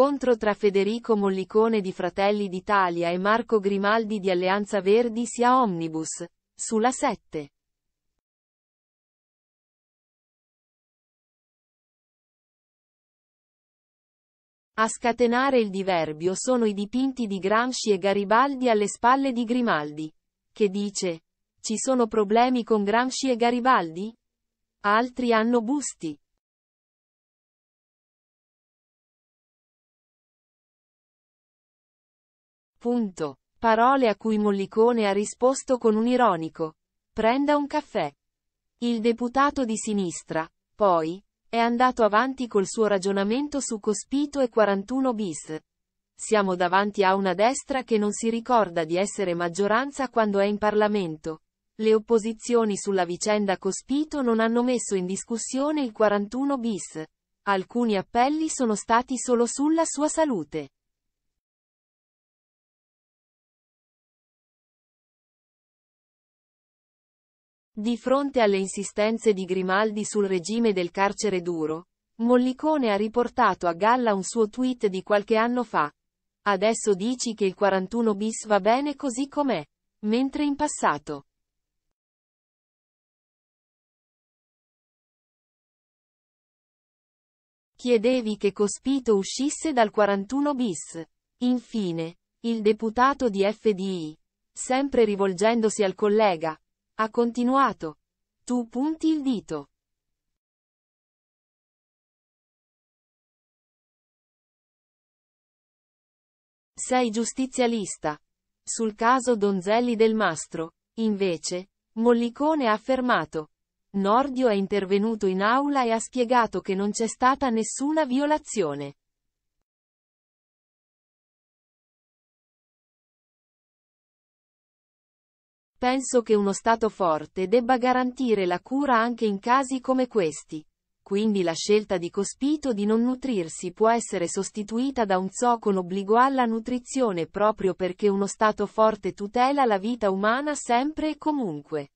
Scontro tra Federico Mollicone di Fratelli d'Italia e Marco Grimaldi di Alleanza Verdi sia Omnibus. Sulla 7. A scatenare il diverbio sono i dipinti di Gramsci e Garibaldi alle spalle di Grimaldi, che dice, ci sono problemi con Gramsci e Garibaldi? Altri hanno busti. Punto. Parole a cui Mollicone ha risposto con un ironico. Prenda un caffè. Il deputato di sinistra, poi, è andato avanti col suo ragionamento su Cospito e 41 bis. Siamo davanti a una destra che non si ricorda di essere maggioranza quando è in Parlamento. Le opposizioni sulla vicenda Cospito non hanno messo in discussione il 41 bis. Alcuni appelli sono stati solo sulla sua salute. Di fronte alle insistenze di Grimaldi sul regime del carcere duro, Mollicone ha riportato a galla un suo tweet di qualche anno fa. Adesso dici che il 41 bis va bene così com'è. Mentre in passato. Chiedevi che Cospito uscisse dal 41 bis. Infine, il deputato di FDI, sempre rivolgendosi al collega, ha continuato. Tu punti il dito. Sei giustizialista. Sul caso Donzelli del Mastro, invece, Mollicone ha affermato. Nordio è intervenuto in aula e ha spiegato che non c'è stata nessuna violazione. Penso che uno Stato forte debba garantire la cura anche in casi come questi. Quindi la scelta di Cospito di non nutrirsi può essere sostituita da un zoo con obbligo alla nutrizione proprio perché uno Stato forte tutela la vita umana sempre e comunque.